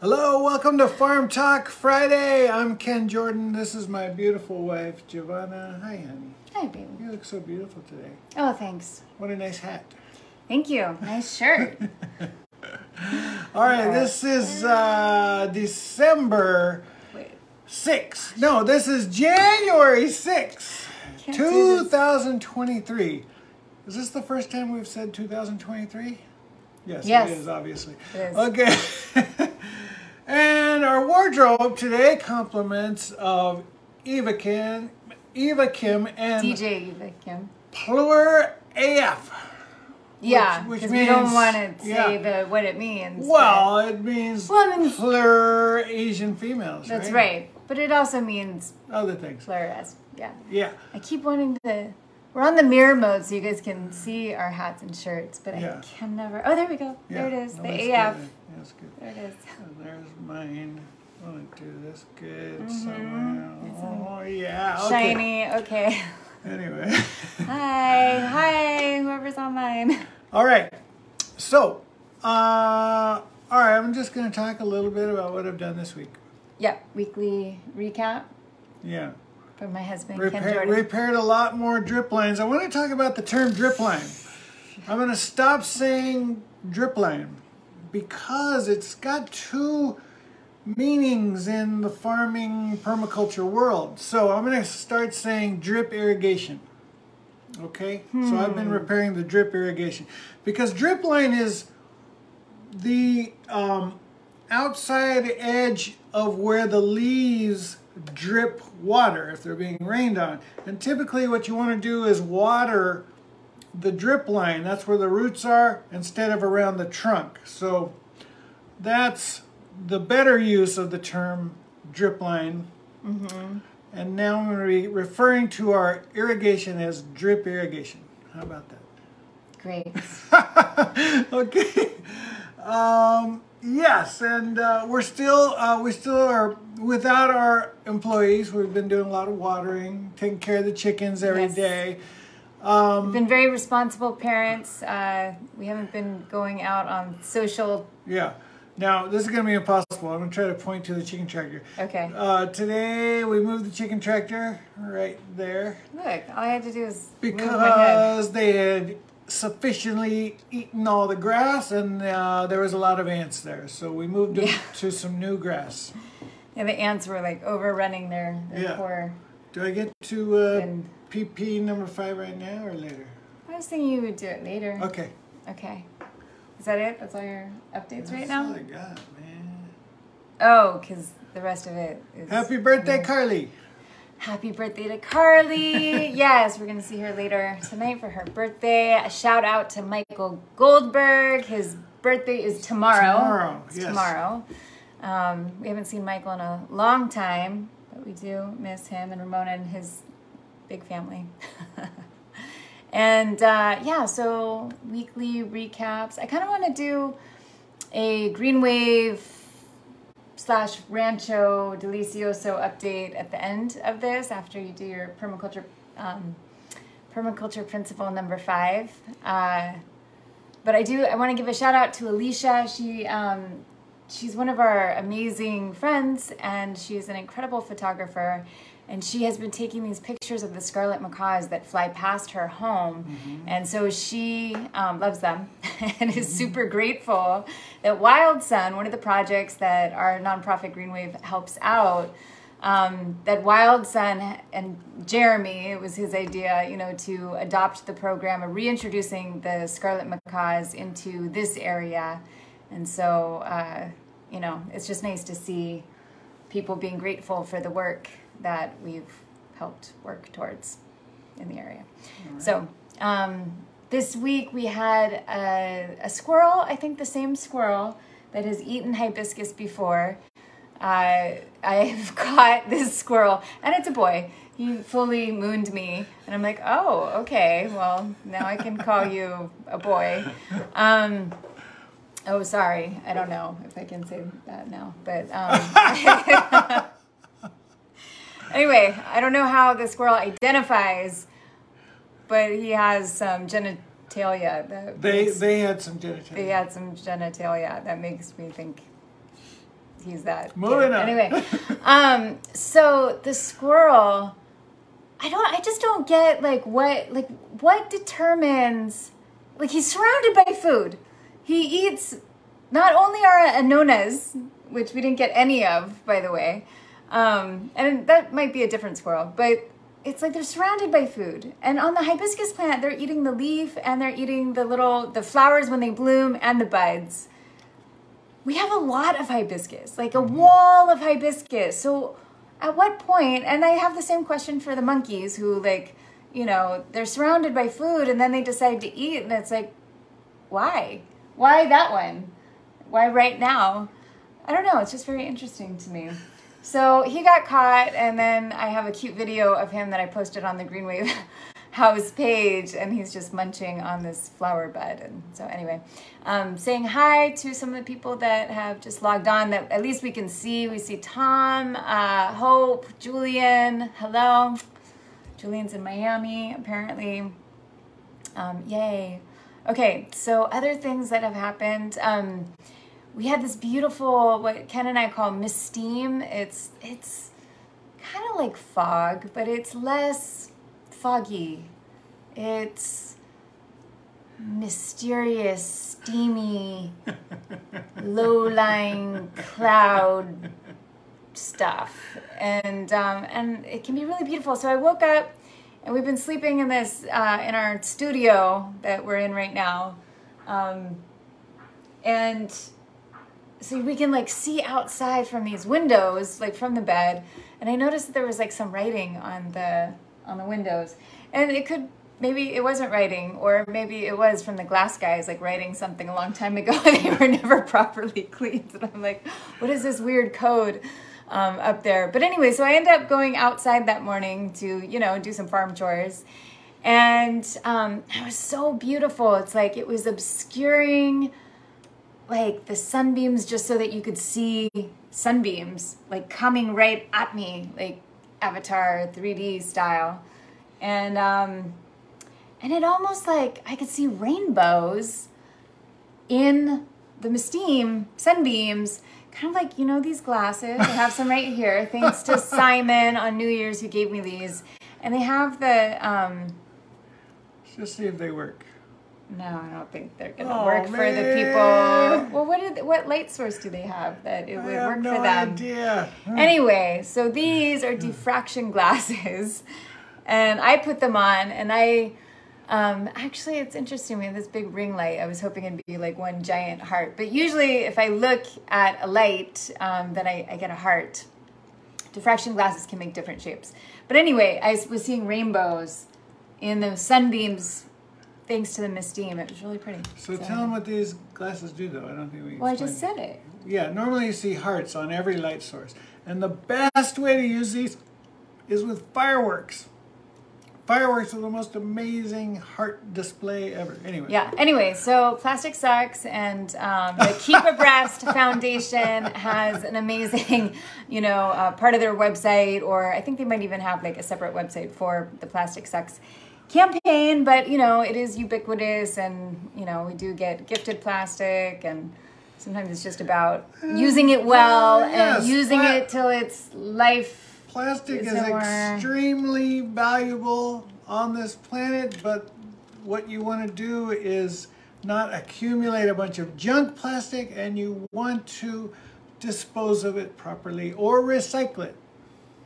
Hello, welcome to Farm Talk Friday. I'm Ken Jordan. This is my beautiful wife, Giovanna. Hi, honey. Hi, baby. You look so beautiful today. Oh, thanks. What a nice hat. Thank you. Nice shirt. All right, this is uh, December Wait. 6th. No, this is January 6th, Can't this. 2023. Is this the first time we've said 2023? Yes, Yes. it is, obviously. It is. Okay. and our wardrobe today compliments of Eva Kim, Eva Kim and DJ Eva Kim. Plur AF. Yeah, which because we don't want to say yeah. the what it means. Well, it means Well, it means- plur Asian females. that's right. But it also means Other things. plurals. Yeah. Yeah. I keep wanting to. We're on the mirror mode, so you guys can see our hats and shirts, but Yeah. I can never. Oh, there we go. yeah. There it is. No, the that's AF. Good. That's good. There it is. And there's mine. I want to do this good It's somewhere. Oh, yeah. Okay. Shiny. Okay. Anyway. Hi. Hi. Whoever's online. All right. So, uh, all right, I'm just going to talk a little bit about what I've done this week. Yep. Weekly recap Yeah. From my husband, Repair, repaired a lot more drip lines. I want to talk about the term drip line. I'm going to stop saying drip line because it's got two meanings in the farming permaculture world. So I'm going to start saying drip irrigation. Okay? So I've been repairing the drip irrigation because drip line is the um, outside edge of where the leaves drip water if they're being rained on. And typically, what you want to do is water the drip line. That's where the roots are instead of around the trunk. So that's the better use of the term drip line. And now I'm going to be referring to our irrigation as drip irrigation. How about that? Great. okay. Um, yes, and uh, we're still uh, we still are without our employees. We've been doing a lot of watering, taking care of the chickens every Yes. day. We've been very responsible parents. Uh, we haven't been going out on social. Yeah. Now this is going to be impossible. I'm going to try to point to the chicken tractor. Okay. Uh, today we moved the chicken tractor right there Look, all I had to do is move my head. because they had sufficiently eaten all the grass and uh, there was a lot of ants there. So we moved them Yeah. to some new grass. And the ants were like overrunning their, their Yeah. poor. Do I get to uh, PP number five right now or later? I was thinking you would do it later. Okay. Okay. Is that it? That's all your updates right That's all now? I got, man. Oh, because the rest of it is. Happy birthday, Carly. Happy birthday to Carly. yes, we're going to see her later tonight for her birthday. A shout out to Michael Goldberg. His birthday is tomorrow. Tomorrow, It's yes. tomorrow. Um, we haven't seen Michael in a long time, but we do miss him and Ramona and his big family. and uh, yeah, so weekly recaps. I kind of want to do a Green Wave slash Rancho Delicioso update at the end of this after you do your permaculture um, permaculture principle number five. Uh, but I do I want to give a shout out to Alicia. She um, she's one of our amazing friends and she's an incredible photographer. And she has been taking these pictures of the scarlet macaws that fly past her home. And so she um, loves them and is super grateful that Wild Sun, one of the projects that our nonprofit Green Wave helps out, um, that Wild Sun and Jeremy, it was his idea, you know, to adopt the program of reintroducing the scarlet macaws into this area. And so, uh, you know, it's just nice to see people being grateful for the work that we've helped work towards in the area. So, um, this week we had a, a squirrel, I think the same squirrel that has eaten hibiscus before. Uh, I've caught this squirrel, and it's a boy. He fully mooned me, and I'm like, oh, okay, well, now I can call you a boy. Um, oh, sorry, I don't know if I can say that now, but um, anyway, I don't know how the squirrel identifies, but he has some genitalia. That They makes- they had some genitalia. they had some genitalia that makes me think he's that. Moving on. Anyway, um, so the squirrel, I don't, I just don't get like what, like what determines, like he's surrounded by food. He eats not only our anonas, which we didn't get any of, by the way, um, and that might be a different squirrel, but it's like they're surrounded by food. And on the hibiscus plant, they're eating the leaf and they're eating the little the flowers when they bloom and the buds. We have a lot of hibiscus, like a wall of hibiscus. So at what point, and I have the same question for the monkeys who like, you know, they're surrounded by food and then they decide to eat and it's like why? Why that one? Why right now? I don't know, it's just very interesting to me. So he got caught, and then I have a cute video of him that I posted on the Green Wave House page, and he's just munching on this flower bud. And so, anyway, um, saying hi to some of the people that have just logged on that at least we can see. We see Tom, uh, Hope, Julian. Hello. Julian's in Miami, apparently. Um, yay. Okay, so other things that have happened. Um, we had this beautiful what Ken and I call Mysteam. It's it's kind of like fog, but it's less foggy. It's mysterious, steamy, low-lying cloud stuff, and um, and it can be really beautiful. So I woke up, and we've been sleeping in this uh, in our studio that we're in right now, um, and so we can like see outside from these windows like from the bed. And i noticed that there was like some writing on the on the windows. And it could maybe it wasn't writing or maybe it was from the glass guys like writing something a long time ago and they were never properly cleaned. And i'm like what is this weird code um, up there? But anyway so i ended up going outside that morning to you know do some farm chores. And um, it was so beautiful. It's like it was obscuring like the sunbeams just so that you could see sunbeams like coming right at me like avatar 3d style. And um and it almost like i could see rainbows in the Mysteam sunbeams. Kind of like you know these glasses. I have some right here. Thanks to simon on new year's who gave me these. And they have the um Just see if they work. No, I don't think they're gonna Oh, work for the people. Well, what did what light source do they have that it would work no for them? idea. Anyway, so these are diffraction glasses, and I put them on, and I um, actually it's interesting. We have this big ring light. I was hoping it'd be like one giant heart, but usually if I look at a light, um, then I, I get a heart. Diffraction glasses can make different shapes, but anyway, I was seeing rainbows in the sunbeams thanks to the misty, and it was really pretty. So tell them what these glasses do, though. I don't think we. Well, I just said it. Yeah, normally you see hearts on every light source. And the best way to use these is with fireworks. Fireworks are the most amazing heart display ever. Anyway. Yeah. Anyway, so plastic sucks, and um, the Keep A Breast Foundation has an amazing, you know, uh, part of their website, or I think they might even have like a separate website for the plastic sucks campaign. But you know, it is ubiquitous, and you know, we do get gifted plastic, and sometimes it's just about eh, using it well well, yes, and using it till its life. Plastic Is is extremely valuable on this planet, but what you want to do is not accumulate a bunch of junk plastic and you want to dispose of it properly or recycle it.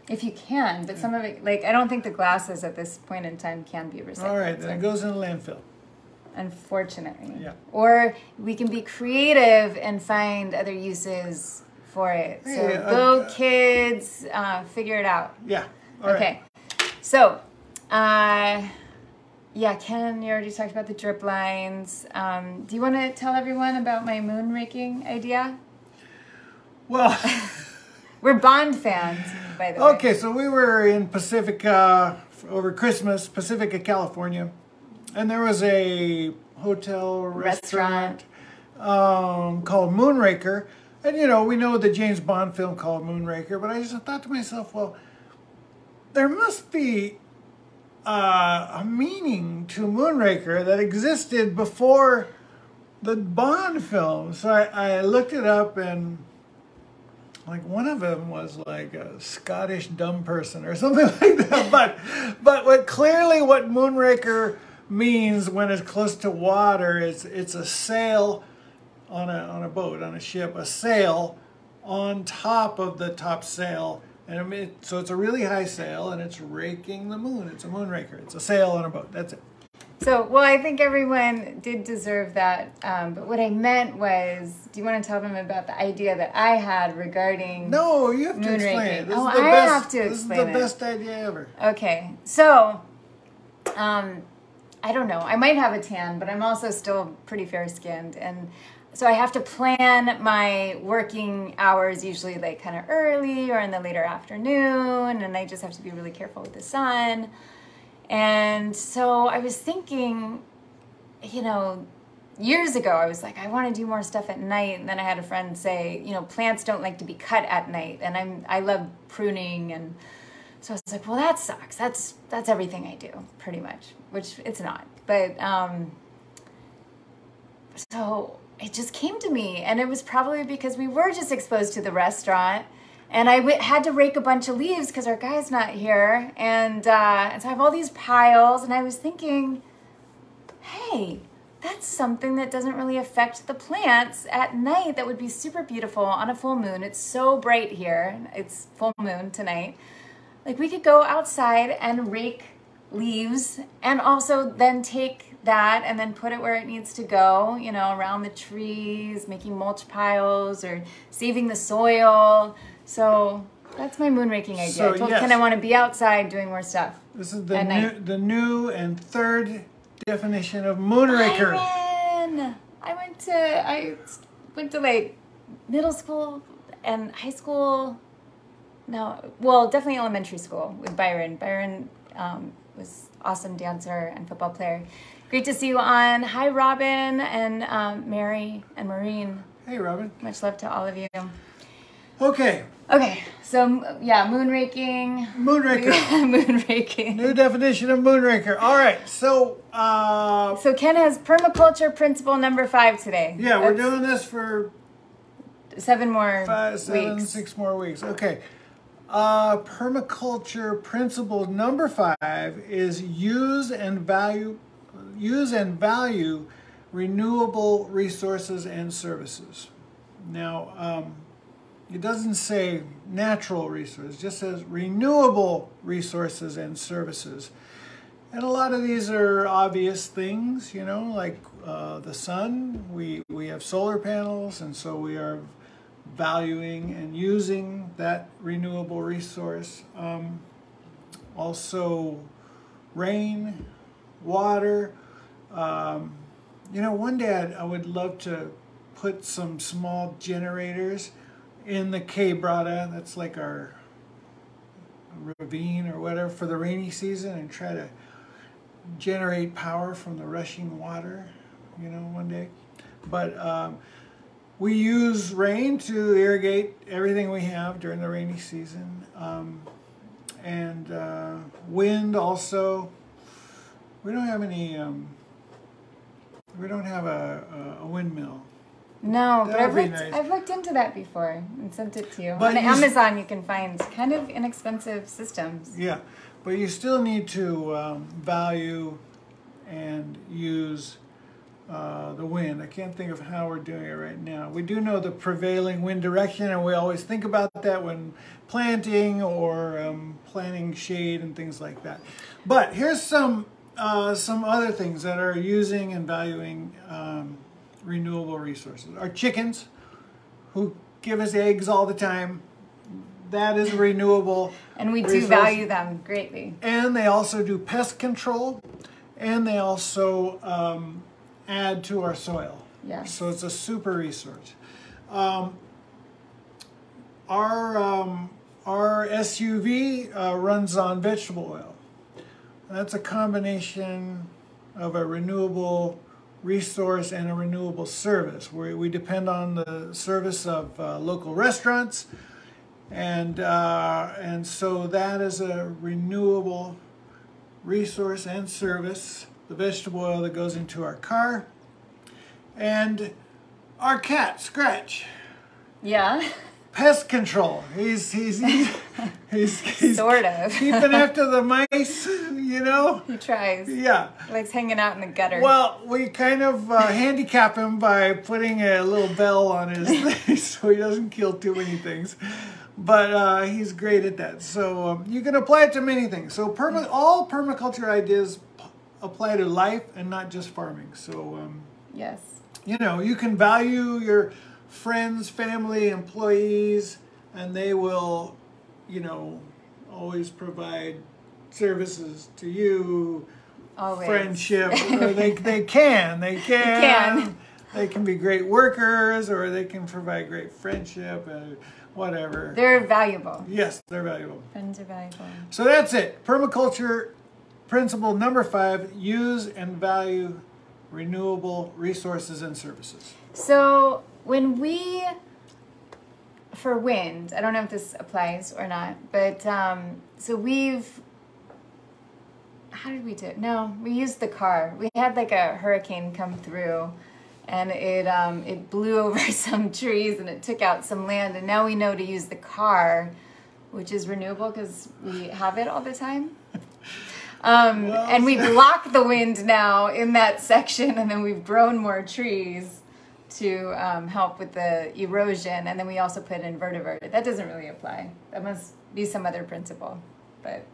If you can, but some of it, like I don't think the glasses at this point in time can be recycled. All right, then it goes in the landfill. unfortunately. Yeah. Or we can be creative and find other uses for it. So Hey, uh, go uh, kids, uh, figure it out. Yeah. All right. okay. So, uh, yeah, Ken, you already talked about the drip lines. Um, do you want to tell everyone about my moon raking idea? Well, We're Bond fans, by the way. okay, so we were in Pacifica over Christmas, Pacifica, California, and there was a hotel restaurant, um, called Moonraker. And you know, we know the James Bond film called Moonraker, but I just thought to myself, well, there must be uh, a meaning to Moonraker that existed before the Bond film. So I, I looked it up and like one of them was like a Scottish dumb person or something like that. but but what clearly what Moonraker means when it's close to water is it's a sail on a on a boat on a ship a sail on top of the top sail and so it's a really high sail and it's raking the moon. It's a moonraker. It's a sail on a boat. That's it. So, well, I think everyone did deserve that. Um, but what I meant was, do you want to tell them about the idea that I had regarding? No, you have to explain it. This Oh, is the I best, have to explain. This is the it. best idea ever. Okay, so, um, I don't know. I might have a tan, but I'm also still pretty fair skinned, and so I have to plan my working hours usually like kind of early or in the later afternoon, and I just have to be really careful with the sun. And so I was thinking, you know, years ago I was like, I want to do more stuff at night, and then I had a friend say, you know, plants don't like to be cut at night, and I'm I love pruning and. So I was like, well, that sucks. That's that's everything I do, pretty much. Which it's not, but um, so it just came to me, and it was probably because we were just exposed to the restaurant, and I had to rake a bunch of leaves because our guy's not here, and uh, and so I have all these piles, and I was thinking, hey. That's something that doesn't really affect the plants at night. That would be super beautiful on a full moon. It's so bright here. It's full moon tonight. Like we could go outside and rake leaves and also then take that and then put it where it needs to go, you know, around the trees, making mulch piles or saving the soil. So that's my moon raking idea. So, I told yes. Ken I want to be outside doing more stuff. This is the new, night. the new and third definition of moonraker. Byron! I went to I went to like middle school and high school. No, well, definitely elementary school with Byron. Byron um, was awesome dancer and football player. Great to see you on. Hi, Robin and um, Mary and Maureen. Hey, Robin. Much love to all of you. Okay, Okay, so yeah, moon raking. moonraker. moon raking. new definition of moonraker. All right, so uh, So Ken has permaculture principle number five today. yeah, we're doing this for seven more five, seven, weeks. six more weeks. Okay. Uh, permaculture principle number five is use and value, use and value renewable resources and services. Now, um, it doesn't say natural resources; just says renewable resources and services. And a lot of these are obvious things, you know, like uh, the sun. We we have solar panels, and so we are valuing and using that renewable resource. Um, also, rain, water. Um, you know, one day I'd, I would love to put some small generators in the Quebrada. That's like our ravine or whatever for the rainy season, and try to generate power from the rushing water. You know, one day. But um, we use rain to irrigate everything we have during the rainy season, um, and uh, wind also. We don't have any. Um, we don't have a, a, a windmill. No, but I've looked, nice. I've looked into that before and sent it to you. But On you Amazon, you can find kind of inexpensive systems. Yeah, but you still need to um, value and use uh, the wind. I can't think of how we're doing it right now. We do know the prevailing wind direction, and we always think about that when planting or um, planting shade and things like that. But here's some uh, some other things that are using and valuing um, renewable resources. Our chickens, who give us eggs all the time, that is renewable. And we do value them greatly. And they also do pest control, and they also um, add to our soil. Yes. So it's a super resource. Um, our um, our SUV uh, runs on vegetable oil. That's a combination of a renewable resource and a renewable service. We, we depend on the service of uh, local restaurants, and uh, and so that is a renewable resource and service. The vegetable oil that goes into our car, and our cat Scratch. Yeah. pest control. He's he's he's, he's, he's Sort of. keeping after the mice. You know. He tries. Yeah. Likes hanging out in the gutter. Well, we kind of uh, handicap him by putting a little bell on his thing so he doesn't kill too many things. But uh, he's great at that. So um, you can apply it to many things. So perma- all permaculture ideas p- apply to life and not just farming. So, um, yes. you know, you can value your friends, family, employees, and they will, you know, always provide services to you Always. friendship they, they can they can can. they can be great workers or they can provide great friendship and whatever They're valuable. yes they're valuable Friends are valuable. so that's it permaculture principle number five use and value renewable resources and services So when we, for wind, I don't know if this applies or not, but um, so we've, how did we do it? No, we used the car. We had like a hurricane come through and it, um, it blew over some trees and it took out some land. And now we know to use the car, which is renewable because we have it all the time. Um, Well, and we block the wind now in that section, and then we've grown more trees to um, help with the erosion. And then we also put invertebrate. That doesn't really apply. That must be some other principle, but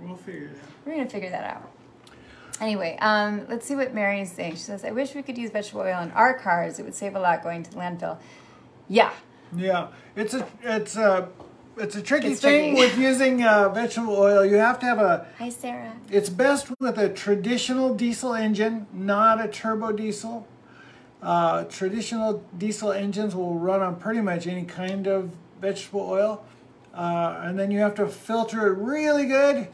we'll figure it out we're gonna figure that out. Anyway, um, let's see what Mary is saying. She says, "I wish we could use vegetable oil in our cars. It would save a lot going to the landfill." Yeah, yeah it's a it's a it's a tricky It's thing tricky. with using uh, vegetable oil you have to have a hi Sarah. It's best with a traditional diesel engine, not a turbo diesel. Uh, traditional diesel engines will run on pretty much any kind of vegetable oil. Uh, and then you have to filter it really good.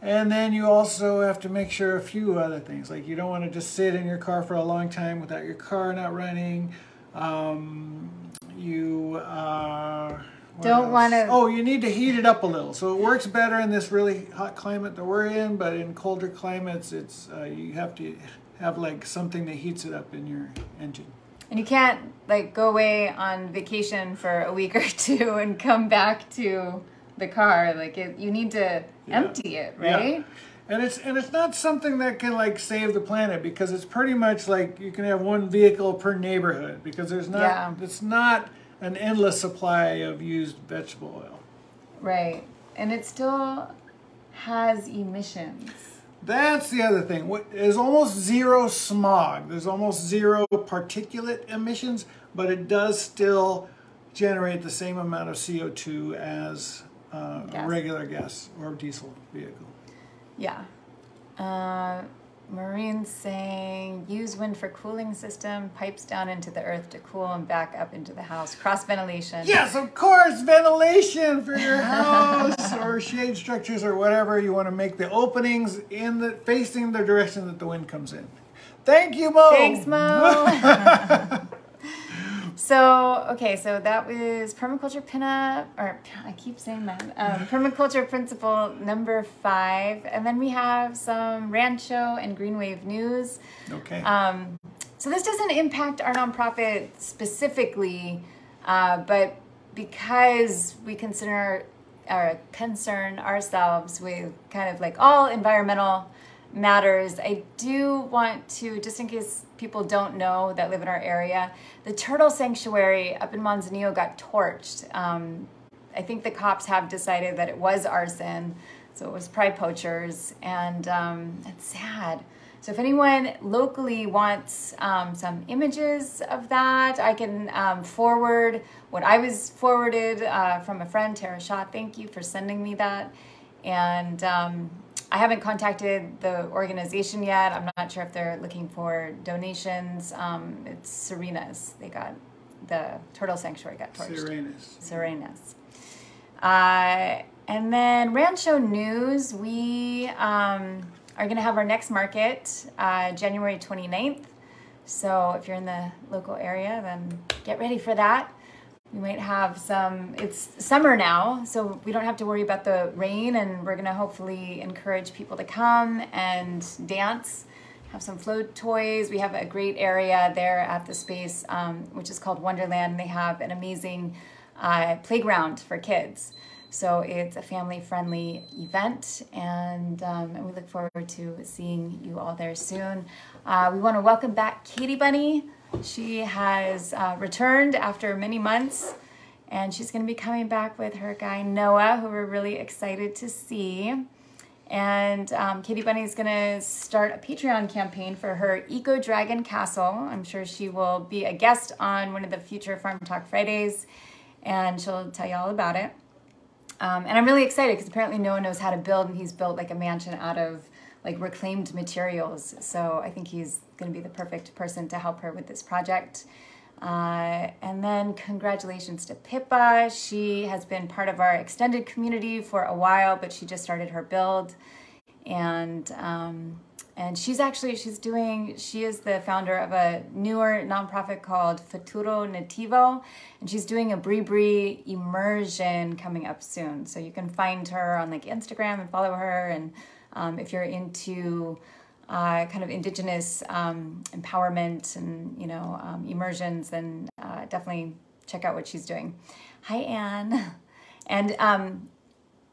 And then you also have to make sure a few other things. Like you don't want to just sit in your car for a long time without your car not running. Um, you uh, Don't wanna- Oh, you need to heat it up a little. So it works better in this really hot climate that we're in, but in colder climates, it's uh, you have to have like something that heats it up in your engine. And you can't like go away on vacation for a week or two and come back to the car. Like it, you need to Yeah. empty it, right? Yeah. And it's and it's not something that can like save the planet because it's pretty much like you can have one vehicle per neighborhood because there's not Yeah. it's not an endless supply of used vegetable oil. Right. And it still has emissions. That's the other thing. There's almost zero smog. There's almost zero particulate emissions, but it does still generate the same amount of CO2 as uh, a regular gas or diesel vehicle. Yeah. Uh, Maureen's saying use wind for cooling system, pipes down into the earth to cool and back up into the house. Cross ventilation. Yes, of course, ventilation for your house or shade structures or whatever you want to make the openings in the facing the direction that the wind comes in. Thank you, Mo. Thanks, Mo. so, okay, so that was permaculture pinup, or I keep saying that. Um, permaculture principle number five. And then we have some Rancho and Green Wave news. Okay. Um, so this doesn't impact our nonprofit specifically, uh, but because we consider or concern ourselves with kind of like all environmental matters, I do want to, just in case people don't know that live in our area, the turtle sanctuary up in Manzanillo got torched. Um, I think the cops have decided that it was arson, so it was pride poachers, and um, it's sad. So if anyone locally wants um, some images of that, I can um, forward what I was forwarded uh, from a friend, Tara Shaw. Thank you for sending me that. And um, I haven't contacted the organization yet. I'm not sure if they're looking for donations. Um, it's Serena's. They got the turtle sanctuary got torched. Serenas. Serenas. Uh, and then Rancho News, we um, are going to have our next market uh, January 29th. So if you're in the local area, then get ready for that. We might have some, it's summer now, so we don't have to worry about the rain, and we're to hopefully encourage people to come and dance have some float toys. We have a great area there at the space, um, which is called Wonderland. They have an amazing uh, playground for kids. So it's a family friendly event, and, um, and we look forward to seeing you all there soon. Uh, we want to welcome back Kayti Bunny. She has uh, returned after many months, and she's going to be coming back with her guy Noah, who we're really excited to see. And um, Bunny is going to start a Patreon campaign for her Eco Dragon Castle. I'm sure she will be a guest on one of the future Farm Talk Fridays, and she'll tell you all about it. Um, and I'm really excited because apparently Noah knows how to build, and he's built like a mansion out of like reclaimed materials. So I think he's going to be the perfect person to help her with this project. Uh, and then congratulations to Pippa. She has been part of our extended community for a while, but she just started her build. And um, and she's actually she's doing she is the founder of a newer nonprofit called Futuro Nativo, and she's doing a Bribri immersion coming up soon. So you can find her on like Instagram and follow her. And um, if you're into uh, kind of indigenous um, empowerment and you know um, immersions, then uh, definitely check out what she's doing. Hi, Anne, and um,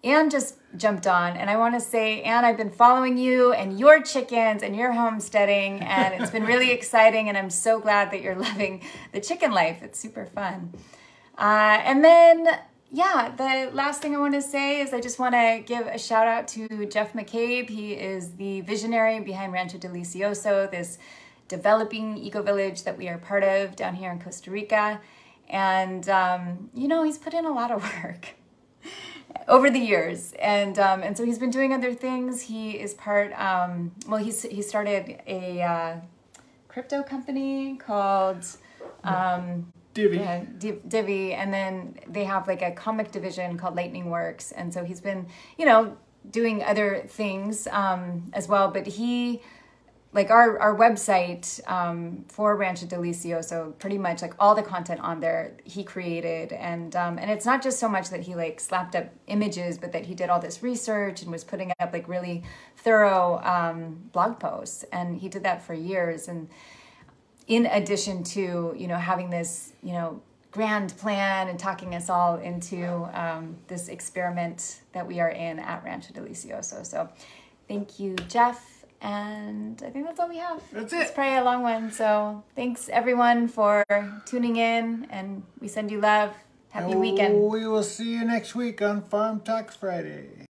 Anne just jumped on, and I want to say, Anne, I've been following you and your chickens and your homesteading, and it's been really exciting, and I'm so glad that you're loving the chicken life. It's super fun. Uh, and then yeah, the last thing I want to say is I just want to give a shout out to Jeff McCabe. He is the visionary behind Rancho Delicioso, this developing eco village that we are part of down here in Costa Rica. And, um, you know, he's put in a lot of work over the years. And, um, and so he's been doing other things. He is part, um, well, he's, he started a uh, crypto company called. Um, Divi. Yeah, Divi, and then they have like a comic division called Lightning Works, and so he's been, you know, doing other things um, as well. But he, like our our website um, for Rancho Delicioso, pretty much like all the content on there he created, and um, and it's not just so much that he like slapped up images, but that he did all this research and was putting up like really thorough um, blog posts, and he did that for years, and in addition to you know having this you know grand plan and talking us all into um, this experiment that we are in at Rancho Delicioso. So thank you, Jeff. And I think that's all we have. That's it. It's probably a long one. So thanks everyone for tuning in and we send you love. Happy and weekend. We will see you next week on Farm Talks Friday.